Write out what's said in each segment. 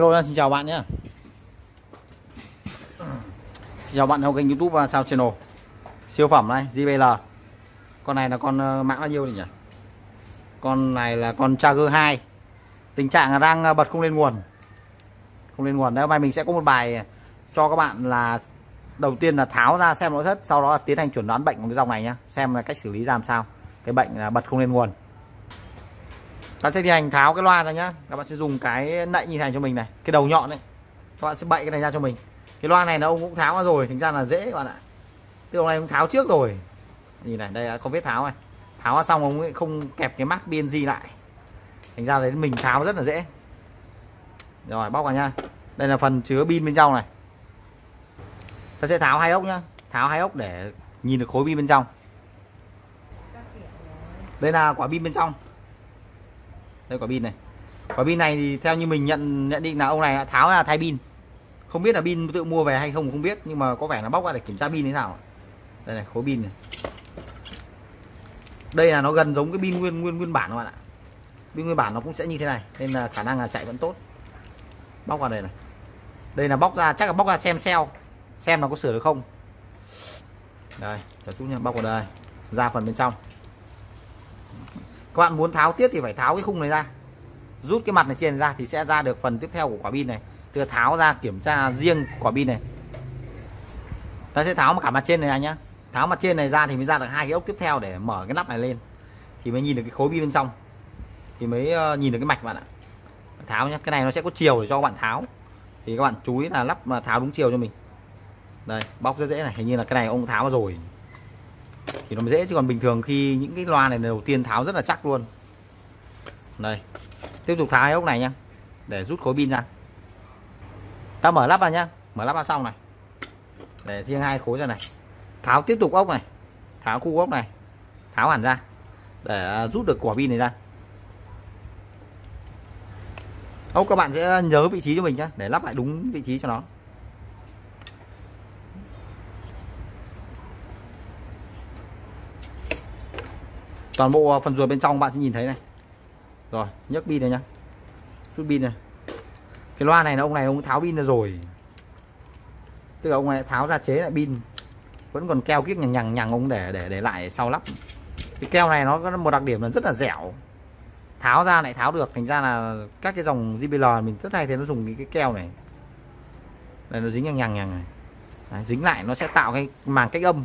Hello xin chào bạn nhé Xin chào bạn theo kênh youtube và sao channel. Siêu phẩm này JBL Con này là con ờ, mã bao nhiêu nhỉ? Con này là con Charger 2 Tình trạng là đang ờ, bật không lên nguồn. Không lên nguồn. Đấy hôm nay mình sẽ có một bài cho các bạn là Đầu tiên là tháo ra xem nội thất, Sau đó là tiến hành chuẩn đoán bệnh của cái dòng này nhé Xem là cách xử lý làm sao. Cái bệnh là bật không lên nguồn bạn sẽ tiến hành tháo cái loa ra nhá. Các bạn sẽ dùng cái nậy như này cho mình này, cái đầu nhọn đấy các bạn sẽ bậy cái này ra cho mình. Cái loa này là ông cũng tháo ra rồi, thành ra là dễ các bạn ạ. Từ hôm nay ông tháo trước rồi. Nhìn này, đây không biết tháo này. Tháo ra xong ông ấy không kẹp cái mắt BNG lại. Thành ra đấy mình tháo rất là dễ. Rồi, bóc vào nha đây là phần chứa pin bên trong này. Ta sẽ tháo hai ốc nhá. Tháo hai ốc để nhìn được khối pin bên trong. Đây là quả pin bên trong đây, quả pin này. Quả pin này thì theo như mình nhận nhận định là ông này tháo ra thay pin. Không biết là pin tự mua về hay không không biết, nhưng mà có vẻ là bóc ra để kiểm tra pin thế nào. Đây này, khối pin này. Đây là nó gần giống cái pin nguyên nguyên nguyên bản các bạn ạ? Pin nguyên bản nó cũng sẽ như thế này, nên là khả năng là chạy vẫn tốt. Bóc vào đây này. Đây là bóc ra, chắc là bóc ra xem xeo xem nó có sửa được không. Đây chờ chút nha, bóc vào đây. Ra phần bên trong các bạn muốn tháo tiếp thì phải tháo cái khung này ra. Rút cái mặt này trên ra thì sẽ ra được phần tiếp theo của quả pin này. Từ tháo ra kiểm tra riêng quả pin này. Ta sẽ tháo cả mặt trên này ra nhá. Tháo mặt trên này ra thì mới ra được hai cái ốc tiếp theo để mở cái nắp này lên. Thì mới nhìn được cái khối pin bên trong. Thì mới ờ, nhìn được cái mạch bạn ạ. Tháo nhá, cái này nó sẽ có chiều để cho các bạn tháo. Thì các bạn chú ý là lắp mà tháo đúng chiều cho mình. Đây, bóc rất dễ này, hình như là cái này ông tháo rồi thì nó dễ, chứ còn bình thường khi những cái loa này đầu tiên tháo rất là chắc luôn. Đây, tiếp tục tháo cái ốc này nhá, để rút khối pin ra. Ta mở lắp vào nhá, mở lắp vào xong này. Để riêng hai khối ra này. Tháo tiếp tục ốc này, tháo khu ốc này, tháo hẳn ra, để à, rút được quả pin này ra. Ốc các bạn sẽ nhớ vị trí cho mình nhé để lắp lại đúng vị trí cho nó. Toàn bộ à, phần ruột bên trong bạn sẽ nhìn thấy này. Rồi nhấc pin này nhá. Rút pin này. Cái loa này là ông này ông tháo pin ra rồi. Tức là ông này tháo ra chế lại pin. Vẫn còn keo kiếc nhằng nhằng nhằng ông để để để lại sau lắp. Cái keo này nó có một đặc điểm là rất là dẻo. Tháo ra lại tháo được thành ra là các cái dòng JBL mình rất hay thấy nó dùng cái, cái keo này. Đây nó dính nhằng nhằng nhằng này. Đấy, dính lại nó sẽ tạo cái màng cách âm.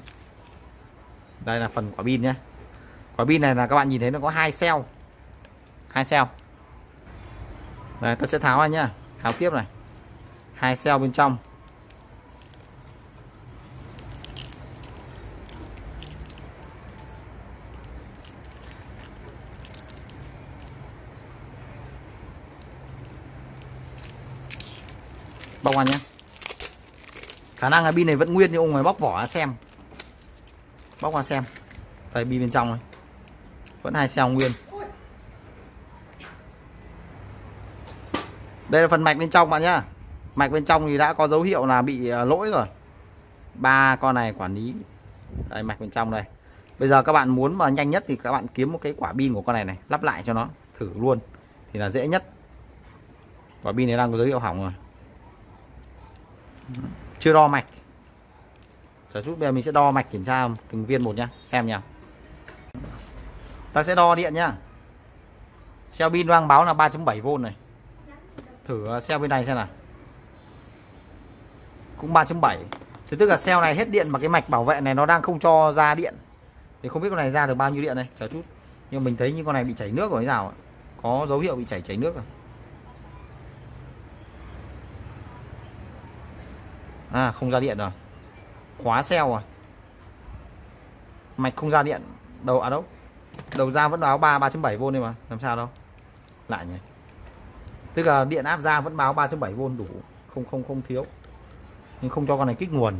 Đây là phần quả pin nhé quả pin này là các bạn nhìn thấy nó có hai cell. Hai cell. Đây tôi sẽ tháo ra nhá. Tháo tiếp này. Hai cell bên trong. Bóc ra nhé khả năng là pin này vẫn nguyên nhưng ông này bóc vỏ ra xem. Bóc ra xem. Đây, pin bên trong này vẫn hai xe nguyên. Đây là phần mạch bên trong bạn nhá. Mạch bên trong thì đã có dấu hiệu là bị à, lỗi rồi. Ba con này quản lý. Đây, mạch bên trong đây. Bây giờ các bạn muốn mà nhanh nhất thì các bạn kiếm một cái quả pin của con này này, lắp lại cho nó, thử luôn. Thì là dễ nhất. Quả pin này đang có dấu hiệu hỏng rồi. Chưa đo mạch. Chờ chút, bây giờ mình sẽ đo mạch kiểm tra từng viên một nhá. Xem nhá ta sẽ đo điện nhá. Xe pin đang báo là 3.7V này. Thử uh, xe bên này xem nào. Cũng 3.7 thì tức là xe này hết điện mà cái mạch bảo vệ này nó đang không cho ra điện. Thì không biết con này ra được bao nhiêu điện đây? Chờ chút. Nhưng mình thấy như con này bị chảy nước rồi thế nào có dấu hiệu bị chảy chảy nước rồi à không ra điện rồi. Khóa xeo rồi à? mạch không ra điện. Đầu à đâu? Đầu ra vẫn báo 3 3.7V đây mà, làm sao đâu. Lại nhỉ. Tức là điện áp ra vẫn báo 3.7V đủ, không không không thiếu. Nhưng không cho con này kích nguồn.